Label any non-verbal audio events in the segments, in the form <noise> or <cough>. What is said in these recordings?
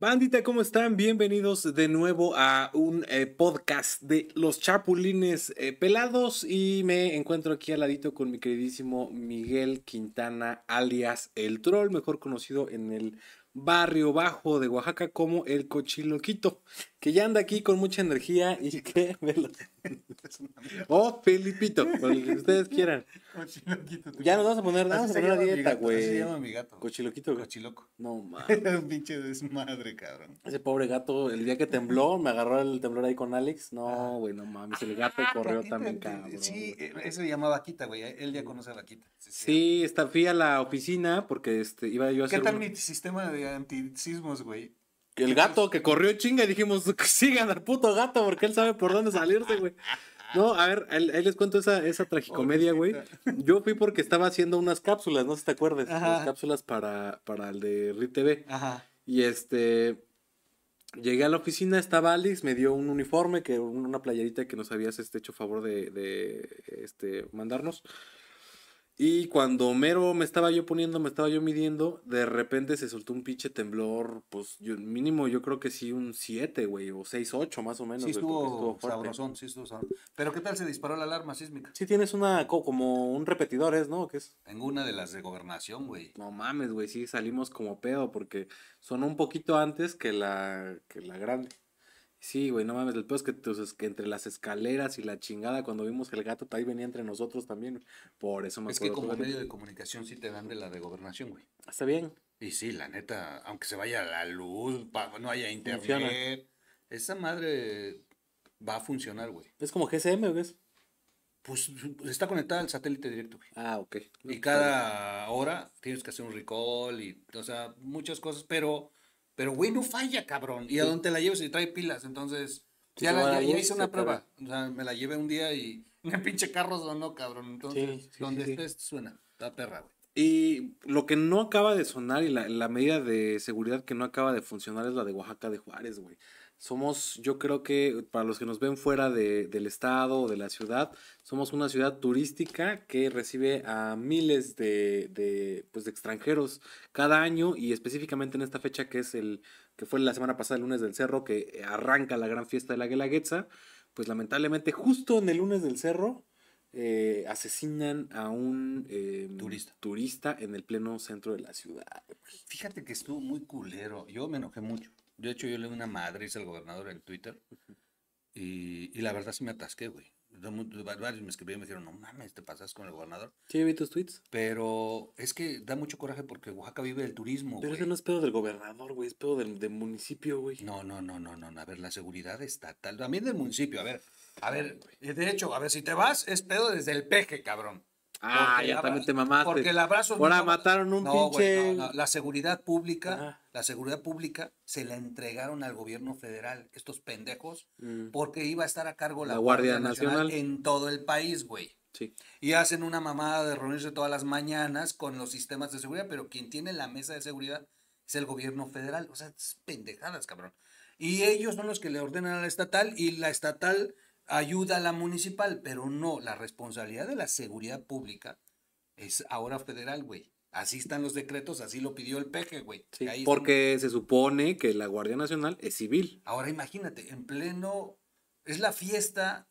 Bandita, ¿cómo están? Bienvenidos de nuevo a un eh, podcast de los Chapulines eh, Pelados y me encuentro aquí al ladito con mi queridísimo Miguel Quintana, alias El Troll, mejor conocido en el barrio bajo de Oaxaca como el Cochiloquito, que ya anda aquí con mucha energía y <laughs> que... <laughs> oh, Felipito, el que ustedes quieran. Cochiloquito. Ya nos vamos a poner, vamos a poner a dieta, güey. se llama mi gato. Cochiloquito. güey. Cochiloco. No, mames. <laughs> Un pinche desmadre, cabrón. Ese pobre gato, el día que tembló, me agarró el temblor ahí con Alex. No, güey, no mames, el gato corrió Vaquita, también, eh, cabrón. Sí, eh, eso se llama Vaquita, güey. Él ya conoce a Vaquita. Sí, está, fui a la oficina porque este, iba yo a ¿Qué hacer... tal un- mi sistema de antisismos, güey? El gato que corrió chinga y dijimos, <laughs> sigan al puto gato porque él sabe por dónde salirse, güey. No, a ver, ahí, les cuento esa, esa tragicomedia, güey. Yo fui porque estaba haciendo unas cápsulas, no sé si te acuerdas, Ajá. las cápsulas para, para el de RIT TV. Ajá. Y este. Llegué a la oficina, estaba Alex, me dio un uniforme, que un- una playerita que nos habías este, hecho favor de, de, este, mandarnos. Y cuando mero me estaba yo poniendo, me estaba yo midiendo, de repente se soltó un pinche temblor, pues yo, mínimo yo creo que sí un 7, güey, o 6, 8 más o menos. Sí estuvo fuerte. sabrosón, sí estuvo sabrosón. Pero ¿qué tal se disparó la alarma sísmica? Sí tienes una, co- como un repetidor, ¿es, no? ¿Qué es? En una de las de gobernación, güey. No mames, güey, sí salimos como pedo porque sonó un poquito antes que la, que la grande. Sí, güey, no mames, el peor es que, entonces, que entre las escaleras y la chingada, cuando vimos que el gato ahí venía entre nosotros también. Por eso me Es que como medio de comunicación sí te dan de la de gobernación, güey. Está bien. Y sí, la neta, aunque se vaya la luz, no haya Funciona. internet, esa madre va a funcionar, güey. Es como GSM, ¿o qué es? Pues está conectada al satélite directo, güey. Ah, ok. Y cada hora tienes que hacer un recall y, o sea, muchas cosas, pero, pero, güey, no falla, cabrón. Y a Sí. donde te la lleves y trae pilas, entonces, ya, la- hice una prueba. O sea, me la llevé un día y <laughs> el pinche carro sonó, cabrón. Entonces, Sí, sí, donde estés suena, está perra, güey. Y lo que no acaba de sonar y la, la medida de seguridad que no acaba de funcionar es la de Oaxaca de Juárez, güey. Somos, yo creo que para los que nos ven fuera de- del estado o de la ciudad, somos una ciudad turística que recibe a miles de, de, pues, de extranjeros cada año y específicamente en esta fecha que es el que fue la semana pasada, el lunes del cerro, que arranca la gran fiesta de la Guelaguetza, pues lamentablemente justo en el lunes del cerro eh, asesinan a un eh, Turista. turista en el pleno centro de la ciudad. Fíjate que estuvo muy culero. Yo me enojé mucho. De hecho, yo le di una madriz al gobernador en Twitter. Y, y la verdad sí me atasqué, güey. Varios me escribieron y me dijeron, no mames, te pasas con el gobernador. ¿Sí vi tus tweets? Pero es que da mucho coraje porque Oaxaca vive del turismo, Pero ese no es pedo del gobernador, güey, es pedo del, del municipio, güey. No, no, no, no, no. A ver, la seguridad estatal. También del municipio. A ver, a ver. De hecho, a ver, si te vas, es pedo desde el peje, cabrón. Ah, ya también te mamaste. Porque el abrazo. Ahora mataron un no, pinche. no, no, La seguridad pública, Ajá. la seguridad pública se la entregaron al gobierno federal, estos pendejos, Mm, porque iba a estar a cargo la, La Guardia, Guardia Nacional, Nacional. en todo el país, güey. sí. Y hacen una mamada de reunirse todas las mañanas con los sistemas de seguridad, pero quien tiene la mesa de seguridad es el gobierno federal. O sea, es pendejadas, cabrón. Y ellos son los que le ordenan a la estatal y la estatal ayuda a la municipal, pero no, la responsabilidad de la seguridad pública es ahora federal, güey. Así están los decretos, así lo pidió el peje, güey. sí, Ahí están- porque se supone que la Guardia Nacional es civil. Ahora imagínate, en pleno... Es la fiesta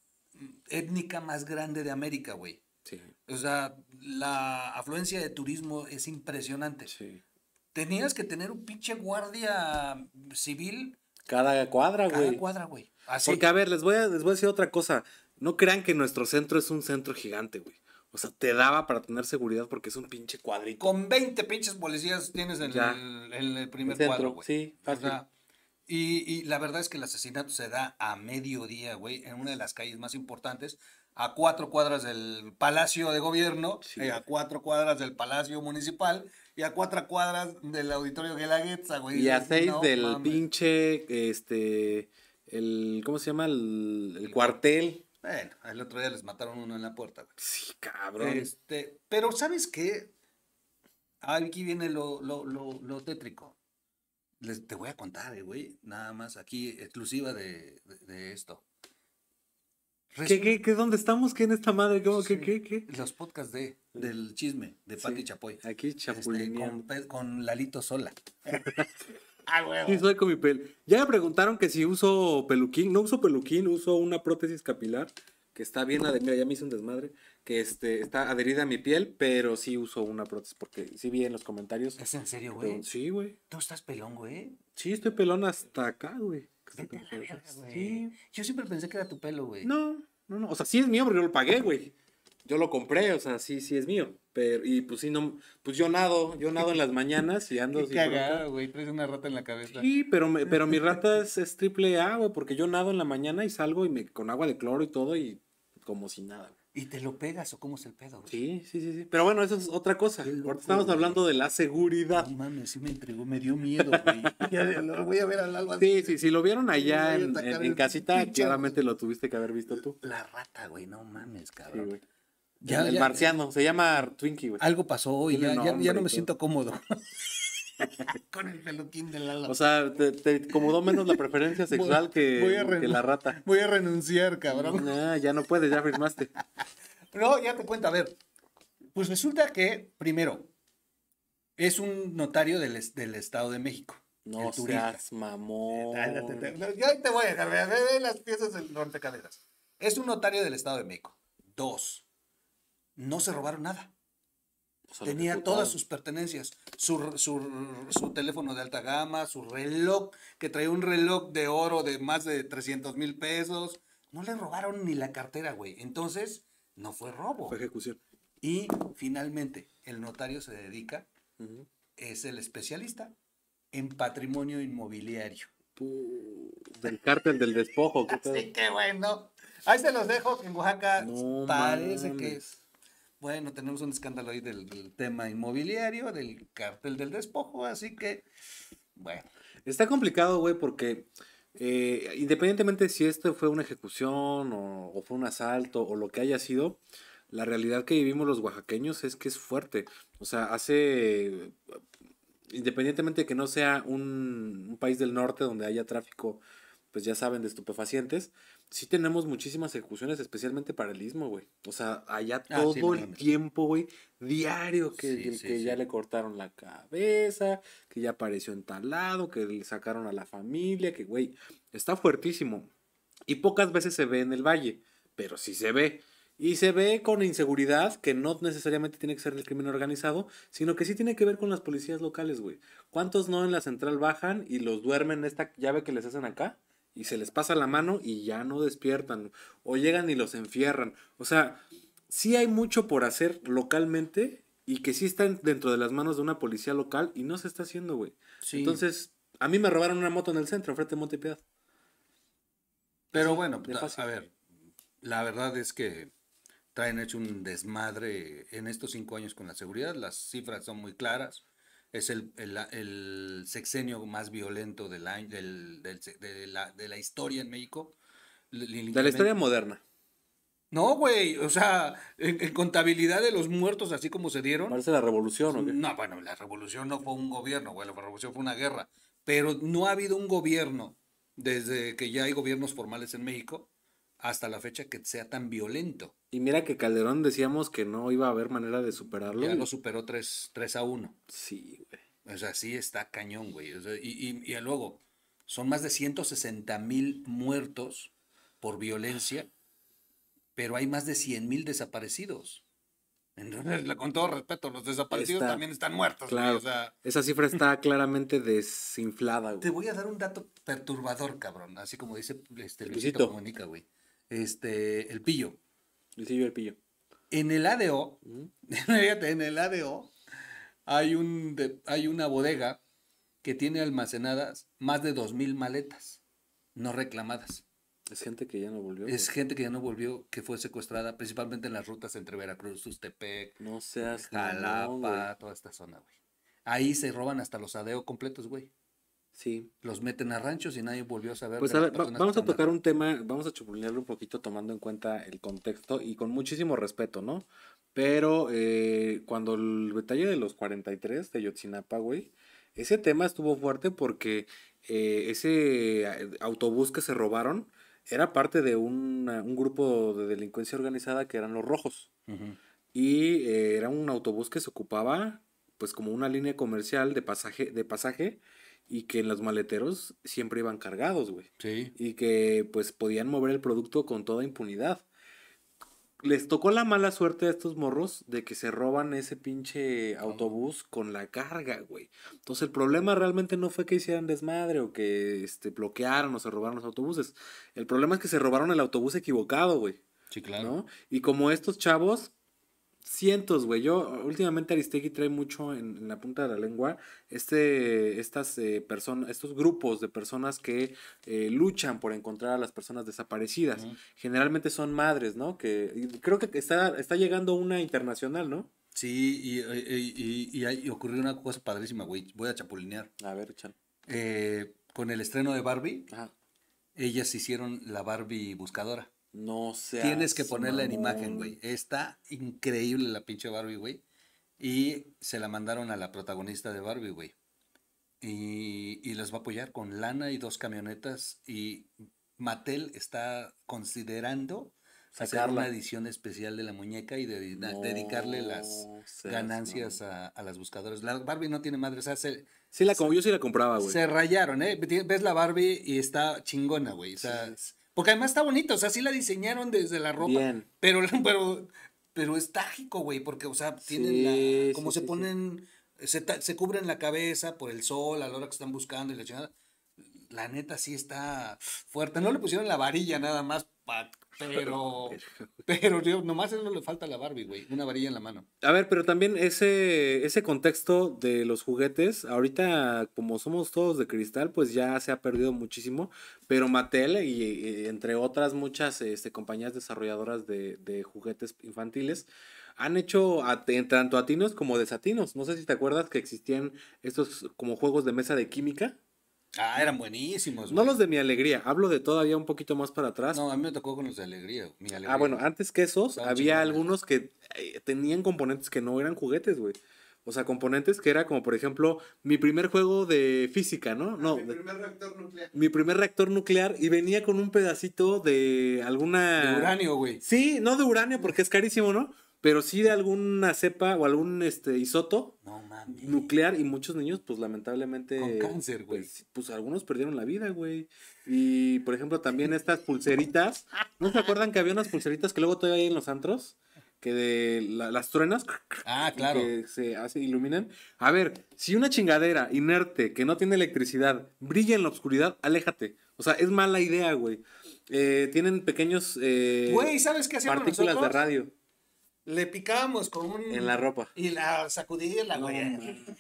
étnica más grande de América, güey. Sí, O sea, la afluencia de turismo es impresionante. sí. Tenías que tener un pinche guardia civil Cada cuadra, cada güey. cuadra, güey. Así. Porque, a ver, les voy a, les voy a decir otra cosa. No crean que nuestro centro es un centro gigante, güey. O sea, te daba para tener seguridad porque es un pinche cuadrito. Con 20 pinches policías tienes en, el, primer El centro, cuadro, güey. sí, O fácil. sea, y, y la verdad es que el asesinato se da a mediodía, güey, en una de las calles más importantes, a cuatro cuadras del Palacio de Gobierno, Sí. eh, a cuatro cuadras del Palacio Municipal y a cuatro cuadras del Auditorio Guelaguetza, güey. Y a seis "No del mames". pinche, este, el, ¿cómo se llama? El, el cuartel. Bueno, el otro día les mataron uno en la puerta, güey. Sí, cabrón. Este, pero ¿sabes qué? Aquí viene lo, lo, lo, lo tétrico. Les, te voy a contar, eh, güey, nada más aquí, exclusiva de, de, de esto. ¿Qué, qué, qué, dónde estamos? ¿Qué en esta madre? ¿Cómo, Sí, qué, qué, qué? Los podcasts de, del chisme, de Pati Sí, Chapoy. Aquí Este, chapulineando. con, con Lalito Sola. <laughs> <laughs> Sí, soy con mi pel. Ya me preguntaron que si uso peluquín. No uso peluquín, uso una prótesis capilar que está bien adherida. ya me hice un desmadre. Que este, está adherida a mi piel, pero sí uso una prótesis porque sí vi en los comentarios. ¿Es en serio, güey? Sí, güey. ¿Tú estás pelón, güey? Sí, estoy pelón hasta acá, güey. Sí. Yo siempre pensé que era tu pelo, güey. No, no, no. O sea, sí es mío porque yo lo pagué, güey. Yo lo compré, o sea, sí, sí es mío. Pero, y pues sí, no, pues yo nado, yo nado en las mañanas y ando Qué cagada, güey, traes una rata en la cabeza. Sí, pero, me, pero mi rata es, es, triple A, güey, porque yo nado en la mañana y salgo y me, con agua de cloro y todo y como si nada. ¿Y te lo pegas o cómo es el pedo? Güey? Sí, sí, sí, sí. Pero bueno, eso es otra cosa. Ahorita estamos hablando de la seguridad. No mames, sí me entregó, me dio miedo, güey. <laughs> ya lo voy a ver al alba. Sí, sí, si lo vieron allá en, en, en, casita, claramente lo tuviste que haber visto tú. La rata, güey, no mames, cabrón. Sí, güey. Ya, el ya, marciano, se llama Twinkie, güey. Algo pasó y ya, ya, ya, no me siento cómodo. <laughs> Con el peluquín del ala. O sea, te, te acomodó menos la preferencia sexual voy, que, voy que, la rata. Voy a renunciar, cabrón. No, ya no puedes, ya firmaste. <laughs> no, ya te cuento, a ver. Pues resulta que, primero, es un notario del, del Estado de México. No seas mamón. Yo te voy a dejar, ve las piezas del rompecabezas. Es un notario del Estado de México. Dos, no se robaron nada. O sea, Tenía todas sus pertenencias, su, su, su, teléfono de alta gama, su reloj, que traía un reloj de oro de más de 300 mil pesos. No le robaron ni la cartera, güey. Entonces, no fue robo. Fue ejecución. Y finalmente, el notario se dedica, uh -huh. es el especialista en patrimonio inmobiliario. del cártel del despojo. ¿qué <laughs> Así que bueno. Ahí se los dejo, en Oaxaca no, parece que es bueno, tenemos un escándalo ahí del, tema inmobiliario, del cartel del despojo, así que, bueno. Está complicado, güey, porque eh, independientemente si esto fue una ejecución o, fue un asalto o lo que haya sido, la realidad que vivimos los oaxaqueños es que es fuerte. O sea, hace, independientemente de que no sea un país del norte donde haya tráfico, pues ya saben, de estupefacientes, sí tenemos muchísimas ejecuciones, especialmente para el istmo, güey. O sea, allá todo ah, sí, no, el tiempo, güey, diario que, sí, sí, que ya le cortaron la cabeza, que ya apareció entalado, que le sacaron a la familia, que, güey, está fuertísimo. Y pocas veces se ve en el valle, pero sí se ve. Y se ve con inseguridad, que no necesariamente tiene que ser el crimen organizado, sino que sí tiene que ver con las policías locales, güey. ¿Cuántos no en la central bajan y los duermen en esta llave que les hacen acá? Y se les pasa la mano y ya no despiertan o llegan y los enfierran. O sea, sí hay mucho por hacer localmente y que sí están dentro de las manos de una policía local y no se está haciendo, güey. Sí. Entonces, a mí me robaron una moto en el centro, frente a Montepiedad. Pero sí, bueno, a ver, la verdad es que traen hecho un desmadre en estos cinco años con la seguridad, las cifras son muy claras es el, el, el, sexenio más violento del año, del, del, de, la, de, la, historia en México. De la historia moderna. No, güey, o sea, en, en, contabilidad de los muertos así como se dieron. Parece la revolución, ¿o qué? No, bueno, la revolución no fue un gobierno, güey, la revolución fue una guerra. Pero no ha habido un gobierno, desde que ya hay gobiernos formales en México, hasta la fecha que sea tan violento. Y mira que Calderón decíamos que no iba a haber manera de superarlo. Ya lo superó 3, 3 a 1. Sí, güey. O sea, sí está cañón, güey. O sea, y, y, y, luego, son más de 160 mil muertos por violencia, pero hay más de 100 mil desaparecidos. Entonces, con todo respeto, los desaparecidos está, también están muertos. Claro, o sea, esa cifra está <laughs> claramente desinflada. Güey. Te voy a dar un dato perturbador, cabrón. Así como dice este, Luisito Comunica, güey. Este, el pillo. Luisillo el pillo. En el ADO, <laughs> fíjate, en el ADO hay, un de, hay una bodega que tiene almacenadas más de dos mil maletas no reclamadas. Es gente que ya no volvió. Es güey. gente que ya no volvió, que fue secuestrada principalmente en las rutas entre Veracruz, Ustepec, no seas Jalapa, no, toda esta zona, güey. Ahí se roban hasta los ADO completos, güey. Sí. Los meten a ranchos y nadie volvió a saber. Pues a ver, vamos a tocar un tema, vamos a chupulearlo un poquito tomando en cuenta el contexto y con muchísimo respeto, ¿no? Pero eh, cuando el detalle de los 43 de Yotzinapa, güey, ese tema estuvo fuerte porque eh, ese eh, autobús que se robaron era parte de una, un grupo de delincuencia organizada que eran los rojos. Uh -huh. Y eh, era un autobús que se ocupaba pues como una línea comercial de pasaje, de pasaje y que en los maleteros siempre iban cargados, güey. Sí. Y que pues podían mover el producto con toda impunidad. Les tocó la mala suerte a estos morros de que se roban ese pinche autobús con la carga, güey. Entonces el problema realmente no fue que hicieran desmadre o que este, bloquearon o se robaron los autobuses. El problema es que se robaron el autobús equivocado, güey. Sí, claro. ¿no? Y como estos chavos, cientos, güey. Yo, últimamente Aristegui trae mucho en, en la punta de la lengua este, estas eh, personas, estos grupos de personas que eh, luchan por encontrar a las personas desaparecidas. Generalmente son madres, ¿no? Que creo que está, está llegando una internacional, ¿no? Sí, y, y, y- y ahí ocurrió una cosa padrísima, güey. Voy a chapulinear. A ver, Chan. Eh, con el estreno de Barbie, Ajá. ellas hicieron la Barbie buscadora. No sé. Tienes que ponerla en imagen, güey. Está increíble la pinche Barbie, güey. Y se la mandaron a la protagonista de Barbie, güey. Y, y las va a apoyar con lana y dos camionetas. Y Mattel está considerando hacer Sacarla. una edición especial de la muñeca y de- No dedicarle las seas ganancias a, a las buscadoras. La Barbie no tiene madre, o sea, se, Sí, la, yo sí la compraba, güey. se rayaron, ¿eh? Ves la Barbie y está chingona, güey. O sea, porque además está bonita, o sea, sí la diseñaron desde la ropa. Bien. Pero, <laughs> pero, pero es trágico, güey, porque, o sea, tienen Sí, la. Como sí, se sí, ponen. Se, se cubren la cabeza por el sol a la hora que están buscando y la chingada. La neta sí está fuerte. No le pusieron la varilla nada más, pa- pero. <laughs> Pero <laughs> yo, nomás eso le falta a la Barbie, güey. Una varilla en la mano. A ver, pero también ese, ese contexto de los juguetes, ahorita como somos todos de cristal, pues ya se ha perdido muchísimo, pero Mattel y, y entre otras muchas este, compañías desarrolladoras de, de juguetes infantiles han hecho a- tanto atinos como desatinos. No sé si te acuerdas que existían estos como juegos de mesa de química. Ah, eran buenísimos, No güey. los de mi alegría, hablo de todavía un poquito más para atrás. No, a mí me tocó con los de alegría. Mi alegría. Ah, bueno, antes que esos, Estaban había algunos que eh, tenían componentes que no eran juguetes, güey. O sea, componentes que era como, por ejemplo, mi primer juego de física, ¿no? No, Mi primer reactor nuclear. mi primer reactor nuclear y venía con un pedacito de alguna... De uranio, güey. Sí, no de uranio porque es carísimo, ¿no? Pero sí de alguna cepa o algún este isoto No mames. nuclear y muchos niños, pues lamentablemente... Con cáncer, güey. Pues, pues, algunos perdieron la vida, güey. Y, por ejemplo, también estas pulseritas. ¿No se acuerdan que había unas pulseritas que luego todavía hay en los antros? Que de la- las truenas. Ah, claro. Que se hace, iluminan. A ver, si una chingadera inerte que no tiene electricidad brilla en la oscuridad, aléjate. O sea, es mala idea, güey. Eh, tienen pequeños eh, Güey, ¿sabes qué partículas de radio Le picábamos con un... en la ropa. Y la sacudirla, güey. <laughs>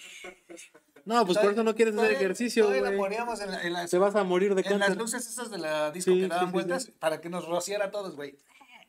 No, pues por eso no quieres hacer ejercicio, la poníamos en, la- en las, Te vas a morir de en las cáncer. luces esas de la disco Sí, que daban sí, vueltas sí. para que nos rociara a todos, güey.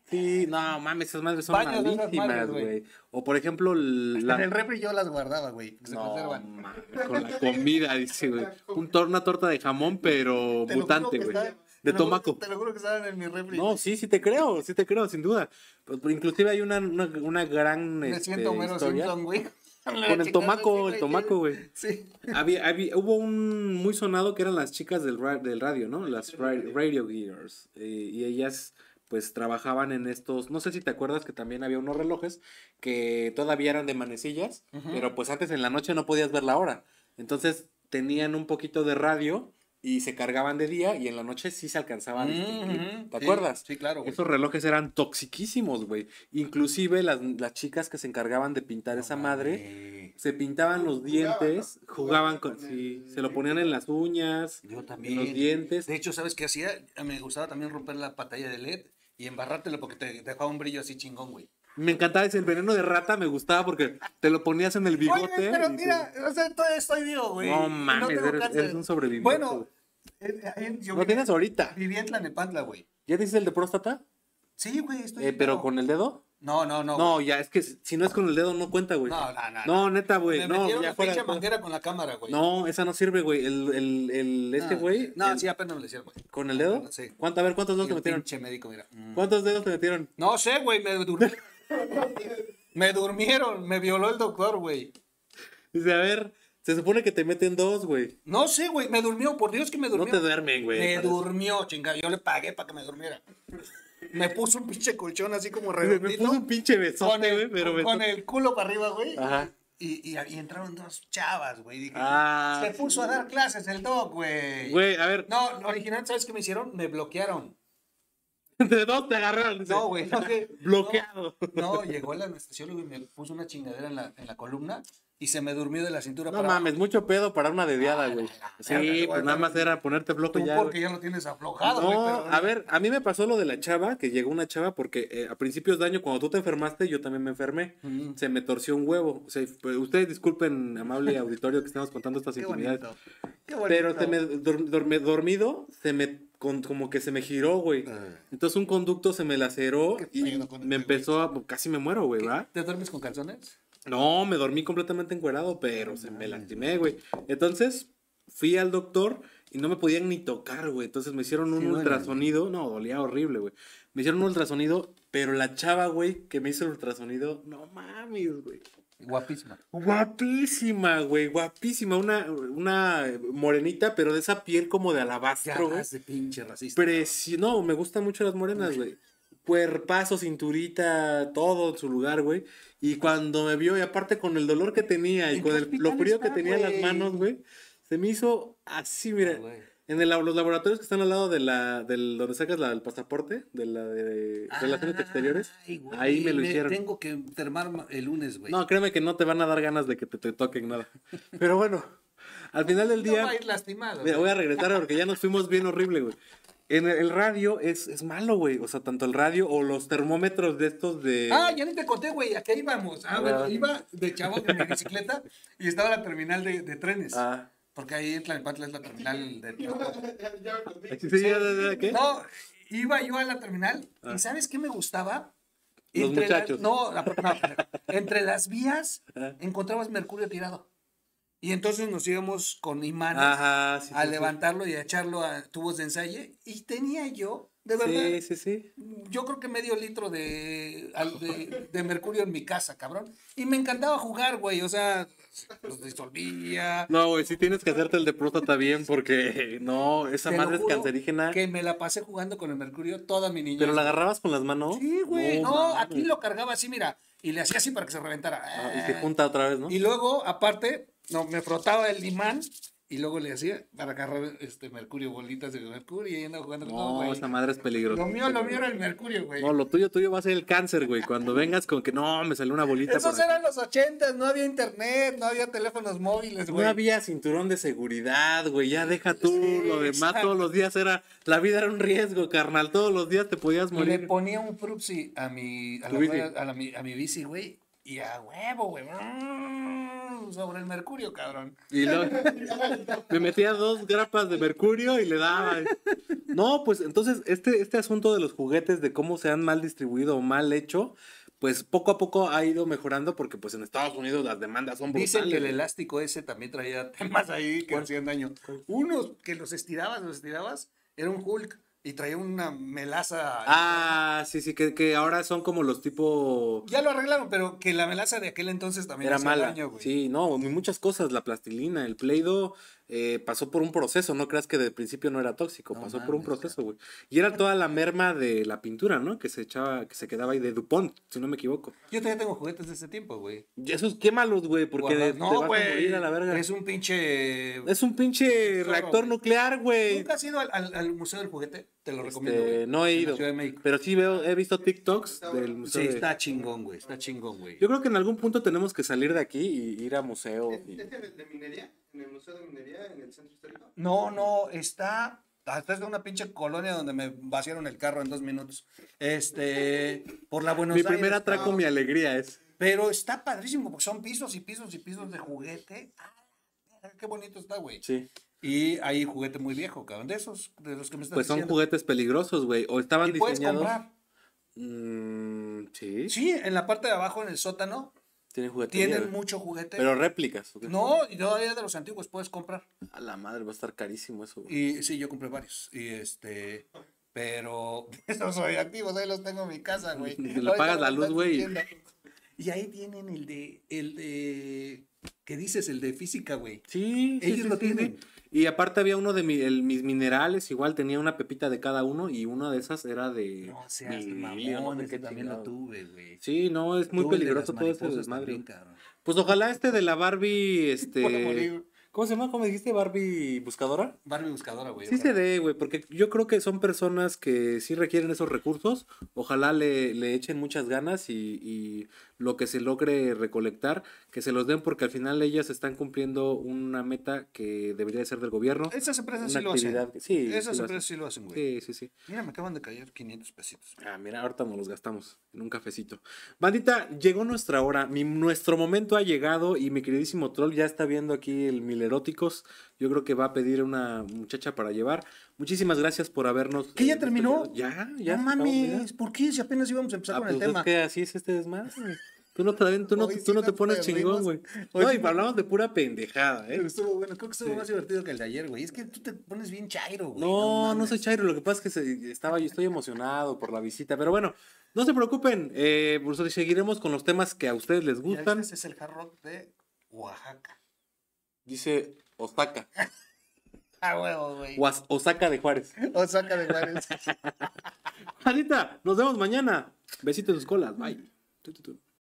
Sí, no mames, esas madres son Baños malísimas, güey. O por ejemplo, la... En el refri yo las guardaba, güey. que Se No, conservan. mames, con la comida, dice, güey. <laughs> Un una torta de jamón, pero Te mutante, güey. De te lo juro- tomaco. Te lo juro que estaban en mi refri. No, sí, sí te creo, sí te creo, sin duda. Pues, pero inclusive hay una, una, una gran Me este, siento Homero historia Simpson, güey. <laughs> con el tomaco, el tomaco, güey. Sí. <laughs> Había, había- hubo un muy sonado que eran las chicas del, ra- del radio, ¿no? Las ra- Radio Gears. eh, y ellas pues trabajaban en estos, no sé si te acuerdas que también había unos relojes que todavía eran de manecillas, pero pues antes en la noche no podías ver la hora. Entonces tenían un poquito de radio y se cargaban de día y en la noche sí se alcanzaba a distinguir. Ujú, ¿Te sí, acuerdas? Sí, claro, güey. Esos relojes eran toxiquísimos, güey. Inclusive las, las chicas que se encargaban de pintar esa madre se pintaban los Jugaban, dientes, ¿no? jugaban Jugaban con, con sí, el- se lo ponían en las uñas, Yo en también. los dientes. De hecho, ¿sabes qué hacía? Me gustaba también romper la pantalla de LED y embarrártelo porque te dejaba un brillo así chingón, güey. Me encantaba ese el veneno de rata, me gustaba porque te lo ponías en el bigote. Oye, pero te- mira, o sea, todavía estoy vivo, güey. No mames, tengo eres- un sobreviviente, Bueno, yo ¿Lo tienes ahorita? Vivía en Tlanepantla, güey. ¿Ya dices el de próstata? Sí, güey, estoy Eh, pero con el dedo. No, no, no. No, güey. ya, es que si no es con el dedo no cuenta, güey. No, no, no. No, neta, güey. Me No, metieron ya fuera. pinche manguera con la cámara, güey. No, esa no sirve, güey. El, el, el, este No, güey. No, el- sí, apenas me lo hicieron, güey. ¿Con el dedo? Sí. ¿Cuánto, a ver, ¿cuántos dedos te metieron? médico, mira. ¿Cuántos dedos te metieron? No sé, güey, me durmieron. Me durmieron, me violó el doctor, güey. Dice, a ver, se supone que te meten dos, güey. No sé, güey, me durmió, por Dios que me No durmió. te duermen, güey. Me durmió, chingada. Yo le pagué para que me durmiera. Me puso un pinche colchón así como Me redondito. puso un pinche con, besote, güey, pero con besote. el culo para arriba, güey. Ajá. Y, y, y entraron dos chavas, güey. Dije, Ah, se puso a dar clases el doc, güey. Güey, a ver, No, original, ¿sabes qué me hicieron? Me bloquearon. <laughs> ¿de dónde te agarraron? No, güey, no, Bloqueado. No, llegó el anestesiólogo y me puso una chingadera en la, en la columna y se me durmió de la cintura No para mames, mucho pedo para una dediada, Ah, güey. la verga, Sí, pues nada más era ponerte flojo ya. porque ya lo tienes aflojado, güey. No, pero- a ver, a mí me pasó lo de la chava, que llegó una chava porque eh, a principios de año, cuando tú te enfermaste, yo también me enfermé. Se me torció un huevo. O sea, ustedes disculpen, amable <laughs> auditorio, que estamos contando estas Qué intimidades. bonito. Qué bonito. Pero se me dormido, se me con- como que se me giró, güey. Ah. Entonces un conducto se me laceró Qué y me este empezó a casi me muero, güey, ¿verdad? ¿Te duermes con calzones? No, me dormí completamente encuerado, pero se me lastimé, güey. Entonces fui al doctor y no me podían ni tocar, güey. Entonces me hicieron un Sí, duele, ultrasonido. No, dolía horrible, güey. Me hicieron un ultrasonido, pero la chava, güey, que me hizo el ultrasonido, no mames, güey. Guapísima. Guapísima, güey, guapísima. Una, una morenita, pero de esa piel como de Ya alabastro, güey. vas de pinche racista. Preci- no, me gustan mucho las morenas, güey. Cuerpazo, cinturita, todo en su lugar, güey. Y cuando me vio, y aparte con el dolor que tenía y ¿En con el, lo frío que tenía en las manos, güey, se me hizo así, mira. Ah. En el, los laboratorios que están al lado de la, del, donde sacas la- el pasaporte, de la de, Relaciones Exteriores, Ay, güey, ahí me lo hicieron. Tengo que ma- el lunes, güey. No, créeme que no te van a dar ganas de que te, te toquen nada. Pero bueno, al final del No día... va a ir lastimado. Mira, voy a regresar porque ya nos fuimos bien horrible, güey. En el, el radio es, es malo, güey. O sea, tanto el radio o los termómetros de estos de. Ah, ya ni te conté, güey, ¿a qué íbamos? Ah, bueno, Ah. iba de chavo en mi bicicleta y estaba la terminal de, de trenes. Ah. Porque ahí en Tlalnepantla es la terminal de Sí, sí, ya, ya, ya, ¿qué? No, iba yo a la terminal y ¿sabes qué me gustaba? Ah. Los muchachos. no, la- no, <laughs> entre las vías Ah. encontrabas mercurio tirado. Y entonces nos íbamos con imanes Ajá, sí. a sí, sí. levantarlo y a echarlo a tubos de ensayo. Y tenía yo, de verdad, Sí, sí, sí. yo creo que medio litro de, de, de mercurio en mi casa, cabrón. Y me encantaba jugar, güey. O sea, los disolvía. No, güey, sí tienes que hacerte el de próstata bien porque <laughs> no, esa Te madre es cancerígena. Que me la pasé jugando con el mercurio toda mi niñez. Pero la agarrabas con las manos. Sí, güey. No, mames. aquí lo cargaba así, mira. Y le hacía así para que se reventara. Ah, y se junta otra vez, ¿no? Y luego, aparte, no, me frotaba el imán y luego le hacía para agarrar este mercurio, bolitas de mercurio y ahí andaba jugando. No, No, güey. esa madre es peligrosa. Lo mío, lo mío era el mercurio, güey. No, lo tuyo, tuyo va a ser el cáncer, güey. Cuando vengas con que no, me salió una bolita por Esos aquí. eran los ochentas, no había internet, no había teléfonos móviles, güey. No había cinturón de seguridad, güey. Ya deja tú. Sí, lo demás exacto. todos los días era. La vida era un riesgo, carnal. Todos los días te podías Y le morir. ponía un frupsi a mi, a, la a, la mi, a mi bici, güey. Y a huevo, güey. Mm, Sobre el mercurio, cabrón. Y luego me metía dos grapas de mercurio y le daba. No, pues entonces este, este asunto de los juguetes, de cómo se han mal distribuido o mal hecho, pues poco a poco ha ido mejorando porque pues en Estados Unidos las demandas son brutales. Dicen que el elástico ese también traía temas ahí que hacían daño. Unos que los estirabas, los estirabas, era un Hulk y traía una melaza. Ah, sí, sí, que, que ahora son como los tipo... Ya lo arreglaron, pero que la melaza de aquel entonces también Era mala. daño, güey. sí, no, muchas cosas. La plastilina, el Play-Doh eh, pasó por un proceso. No creas que de principio no era tóxico. No pasó por un proceso, güey. Y era toda la merma de la pintura, ¿no? Que se echaba, que se quedaba ahí de Dupont, si no me equivoco. Yo todavía tengo juguetes de ese tiempo, güey. Y esos quémalos, güey, porque de- Guardados. te vas a morir a la verga. Es un pinche. Es un pinche reactor nuclear, güey. ¿Nunca has ido al, al- al Museo del Juguete? Te lo Este, recomiendo, güey. no he ido. Ciudad de México. Pero sí veo, he visto TikToks del Sí, museo. de- está chingón, güey. Está chingón, güey. Yo creo que en algún punto tenemos que salir de aquí y ir a museos. ¿Es y- es de, de minería? ¿En el Museo de Minería? ¿En el Centro Histórico? No, no, está. Hasta es de una pinche colonia donde me vaciaron el carro en dos minutos. Este. Por la Buenos Mi Aires. primer atraco, mi alegría es. Pero está padrísimo, porque son pisos y pisos y pisos de juguete. Ah, qué bonito está, güey. Sí. Y hay juguete muy viejo, cabrón. De esos, de los que me estás Pues son diciendo. juguetes peligrosos, güey. O estaban Y puedes diseñados. comprar. Mm, sí. Sí, en la parte de abajo, en el sótano, Tienen juguetes. tienen mucho juguete. Pero réplicas. No, todavía de los antiguos puedes comprar. A la madre, va a estar carísimo eso, güey. Y sí, yo compré varios. Y este. Pero <laughs> esos soy activos, ahí los tengo en mi casa, güey. <laughs> Le pagas la luz, güey. Y ahí tienen el de. El de. ¿Qué dices? El de física, güey. Sí, Ellos sí, lo sí, sí. Y aparte había uno de mi- el- mis minerales, igual tenía una pepita de cada uno y una de esas era de No seas no mamón, sé ese qué también lo tuve, güey. Sí, no, es muy peligroso todo mariposas desmadre. Pues ojalá este de la Barbie, <laughs> este... ¿Cómo se llama? ¿Cómo dijiste? ¿Barbie buscadora? Barbie buscadora, güey. Sí se dé, güey, porque yo creo que son personas que sí requieren esos recursos. Ojalá le, le echen muchas ganas y, y lo que se logre recolectar, que se los den, porque al final ellas están cumpliendo una meta que debería de ser del gobierno. Esas empresas Una sí lo hacen. que- sí, Esas sí empresas sí lo hacen, güey. Sí, sí, sí. Mira, me acaban de caer 500 pesitos. Ah, mira, ahorita nos los gastamos en un cafecito. Bandita, llegó nuestra hora, mi- nuestro momento ha llegado y mi queridísimo troll ya está viendo aquí el Mil Eróticos. Yo creo que va a pedir una muchacha para llevar. Muchísimas gracias por habernos. ¿Qué, ya eh, terminó? visto. Ya, ya. no acabó, mames, ¿por qué? Si apenas íbamos a empezar Ah, con el pues es tema. que así es este desmadre. Tú no te, tú no, tú sí no te pones chingón, güey. No, y hablamos de pura pendejada, ¿eh? Pero estuvo bueno, creo que estuvo Sí. más divertido que el de ayer, güey. Es que tú te pones bien chairo, güey. No, no soy. Chairo, lo que pasa es que se- estaba, yo estoy emocionado por la visita, pero bueno, no se preocupen, eh, seguiremos con los temas que a ustedes les gustan. Este es el hard rock de Oaxaca. Dice Osaka, Ah, <laughs> huevo, güey. Osaka de Juárez. Osaka de Juárez. <laughs> Juanita, nos vemos mañana. Besitos en sus colas, bye.